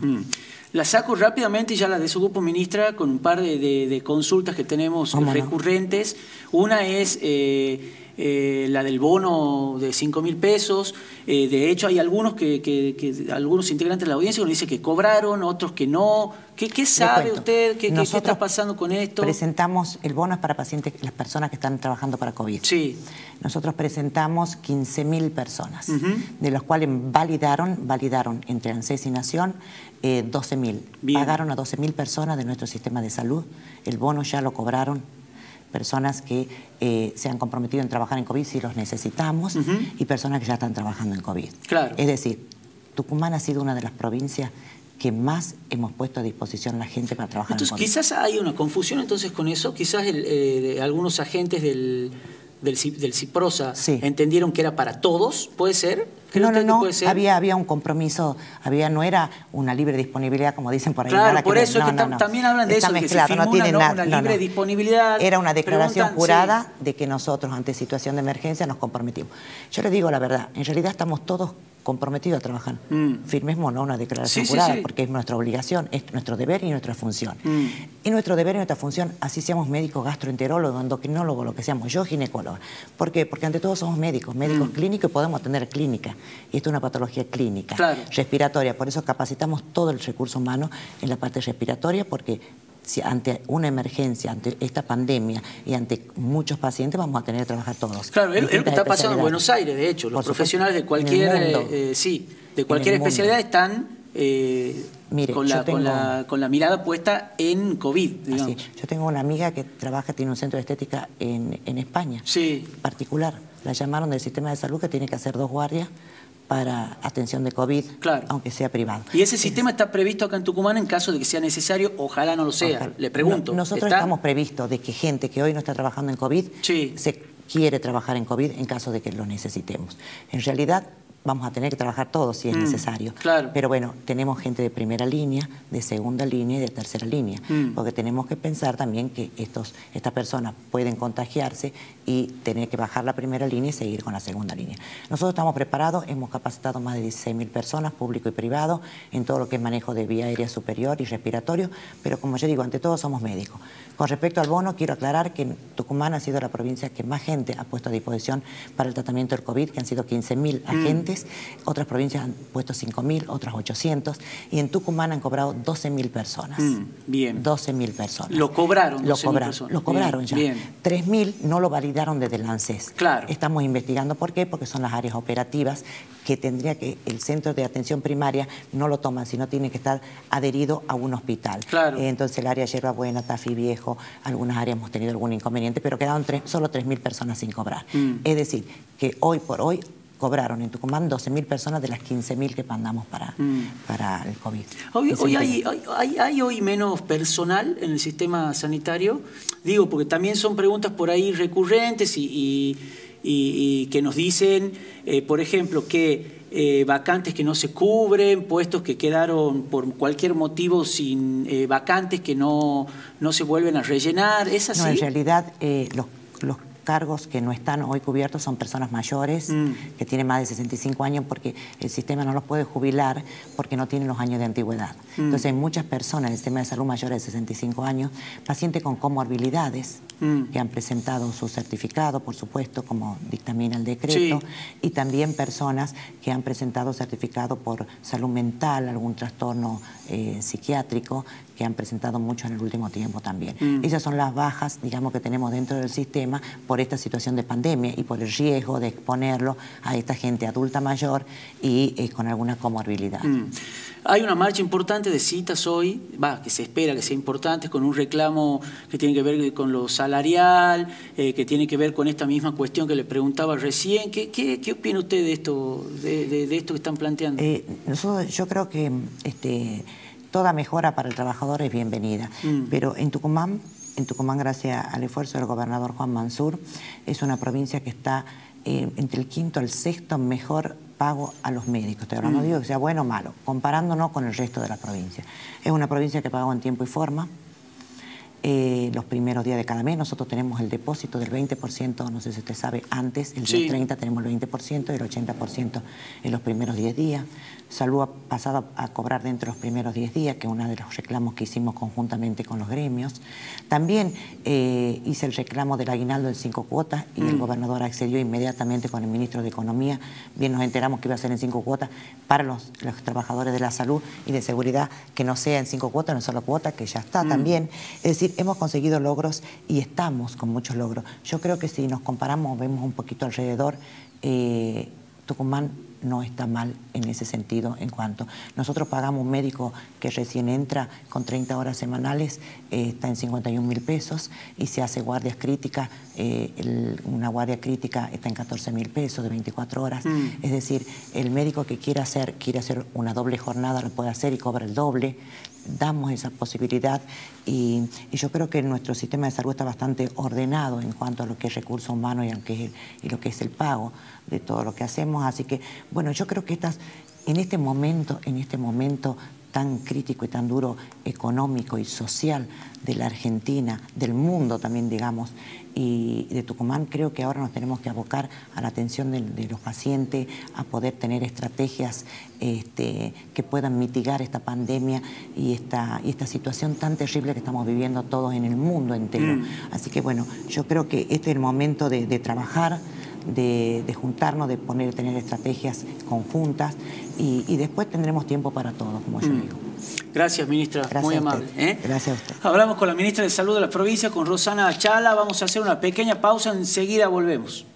Mm. La saco rápidamente y ya la desocupo, ministra, con un par de, consultas que tenemos recurrentes. Una es eh, eh, la del bono de 5 mil pesos. Eh, de hecho, hay algunos que, algunos integrantes de la audiencia nos dicen que cobraron, otros que no. ¿Qué, sabe usted? ¿Qué, está pasando con esto? Presentamos, el bono es para pacientes, las personas que están trabajando para COVID. Sí. Nosotros presentamos 15 mil personas, de los cuales validaron, validaron entre ANSES y Nación eh, 12 mil. Pagaron a 12 mil personas de nuestro sistema de salud. El bono ya lo cobraron personas que eh, se han comprometido en trabajar en COVID si los necesitamos y personas que ya están trabajando en COVID. Claro. Es decir, Tucumán ha sido una de las provincias que más hemos puesto a disposición a la gente para trabajar entonces, en COVID. Quizás hay una confusión entonces con eso, quizás eh, algunos agentes del, del, CIPROSA entendieron que era para todos, ¿puede ser? no, no, no, Había, había un compromiso, había, no era una libre disponibilidad, como dicen por ahí. Claro, por eso es que también hablan de eso, que se no tiene una, libre disponibilidad. Era una declaración jurada de que nosotros, ante situación de emergencia, nos comprometimos. Yo les digo la verdad, en realidad estamos todos comprometido a trabajar. Mm. Firmemos no una declaración jurada, porque es nuestra obligación, es nuestro deber y nuestra función. Mm. Y nuestro deber y nuestra función, así seamos médicos, gastroenterólogos, endocrinólogos, lo que seamos, yo ginecóloga. ¿Por qué? Porque ante todo somos médicos, médicos mm. clínicos y podemos tener clínica. Y esto es una patología clínica, respiratoria. Por eso capacitamos todo el recurso humano en la parte respiratoria, porque si ante una emergencia, ante esta pandemia y ante muchos pacientes vamos a tener que trabajar todos. Claro, es lo que está pasando en Buenos Aires, de hecho. Los profesionales de cualquier, eh, sí, de cualquier especialidad están eh, con, la, mirada puesta en COVID. Yo tengo una amiga que trabaja, tiene un centro de estética en, en España, sí. particular. La llamaron del sistema de salud que tiene que hacer dos guardias para atención de COVID, aunque sea privado. ¿Y ese sistema está previsto acá en Tucumán en caso de que sea necesario? Ojalá no lo sea. Le pregunto. nosotros estamos previstos de que gente que hoy no está trabajando en COVID se quiere trabajar en COVID en caso de que lo necesitemos. En realidad, vamos a tener que trabajar todos si es mm, necesario. Claro. Pero bueno, tenemos gente de primera línea, de segunda línea y de tercera línea, mm. porque tenemos que pensar también que estos, estas personas pueden contagiarse y tener que bajar la primera línea y seguir con la segunda línea. Nosotros estamos preparados, hemos capacitado más de 16.000 personas, público y privado, en todo lo que es manejo de vía aérea superior y respiratorio, pero como yo digo, ante todo somos médicos. Con respecto al bono, quiero aclarar que Tucumán ha sido la provincia que más gente ha puesto a disposición para el tratamiento del COVID, que han sido 15.000 mm. Otras provincias han puesto 5.000, otras 800, y en Tucumán han cobrado 12.000 personas. Mm, bien. 12.000 personas. Lo cobraron, Lo cobraron, lo cobraron ya. 3.000 no lo validaron desde el ANSES. Claro. Estamos investigando por qué, porque son las áreas operativas que tendría que el centro de atención primaria no lo toman, sino tiene que estar adherido a un hospital. Claro. Eh, entonces el área Yerba Buena, Tafi Viejo, algunas áreas hemos tenido algún inconveniente, pero quedaron tres, solo 3.000 personas sin cobrar. Mm. Es decir, que hoy por hoy cobraron en Tucumán 12.000 personas de las 15.000 que mandamos para, mm. para el COVID. Hoy, hay, hoy menos personal en el sistema sanitario, digo, porque también son preguntas por ahí recurrentes y, que nos dicen, eh, por ejemplo, que eh, vacantes que no se cubren, puestos que quedaron por cualquier motivo sin eh, vacantes que no, no se vuelven a rellenar, ¿es así? No, en realidad los, los cargos que no están hoy cubiertos son personas mayores mm. que tienen más de 65 años porque el sistema no los puede jubilar porque no tienen los años de antigüedad. Mm. Entonces hay muchas personas en el sistema de salud mayores de 65 años, pacientes con comorbilidades mm. que han presentado su certificado, por supuesto, como dictamina el decreto, y también personas que han presentado certificado por salud mental, algún trastorno eh, psiquiátrico, que han presentado mucho en el último tiempo también. Esas son las bajas, digamos, que tenemos dentro del sistema por esta situación de pandemia y por el riesgo de exponerlo a esta gente adulta mayor y eh, con alguna comorbilidad. Mm. Hay una marcha importante de citas hoy, va, que se espera que sea importante, con un reclamo que tiene que ver con lo salarial, eh, que tiene que ver con esta misma cuestión que le preguntaba recién. ¿Qué, qué, opina usted de esto, de, esto que están planteando? Eh, yo creo que este, toda mejora para el trabajador es bienvenida, mm. pero en Tucumán en Tucumán, gracias al esfuerzo del gobernador Juan Mansur, es una provincia que está eh, entre el quinto al sexto mejor pago a los médicos. Pero no mm. digo que sea bueno o malo, comparándonos con el resto de la provincia. Es una provincia que paga en tiempo y forma, eh, los primeros días de cada mes. Nosotros tenemos el depósito del 20%, no sé si usted sabe, antes, el día 30 tenemos el 20% y el 80% en los primeros 10 días. Salud ha pasado a cobrar dentro de los primeros 10 días, que es uno de los reclamos que hicimos conjuntamente con los gremios. También eh, hice el reclamo del aguinaldo en cinco cuotas y el mm. gobernador accedió inmediatamente con el ministro de Economía. Bien nos enteramos que iba a ser en cinco cuotas para los, trabajadores de la salud y de seguridad, que no sea en cinco cuotas, no solo cuota, que ya está mm. también. Es decir, hemos conseguido logros y estamos con muchos logros. Yo creo que si nos comparamos, vemos un poquito alrededor, eh, Tucumán no está mal en ese sentido en cuanto nosotros pagamos un médico que recién entra con 30 horas semanales, eh, está en 51 mil pesos y se hace guardias críticas, eh, una guardia crítica está en 14 mil pesos de 24 horas. Mm. Es decir, el médico que quiera hacer, quiere hacer una doble jornada lo puede hacer y cobra el doble damos esa posibilidad y, yo creo que nuestro sistema de salud está bastante ordenado en cuanto a lo que es recursos humanos y, lo que es y lo que es el pago de todo lo que hacemos. Así que, bueno, yo creo que estas, en este momento, en este momento tan crítico y tan duro económico y social de la Argentina, del mundo también, digamos, y de Tucumán, creo que ahora nos tenemos que abocar a la atención de, los pacientes, a poder tener estrategias este, que puedan mitigar esta pandemia y esta, y esta situación tan terrible que estamos viviendo todos en el mundo entero. Mm. Así que bueno, yo creo que este es el momento de, trabajar, de, juntarnos, de poner, tener estrategias conjuntas y, después tendremos tiempo para todos, como yo mm. digo. Gracias, ministra. Muy amable. ¿eh? Gracias a usted. Hablamos con la ministra de Salud de la provincia, con Rosana Chala. Vamos a hacer una pequeña pausa. Enseguida volvemos.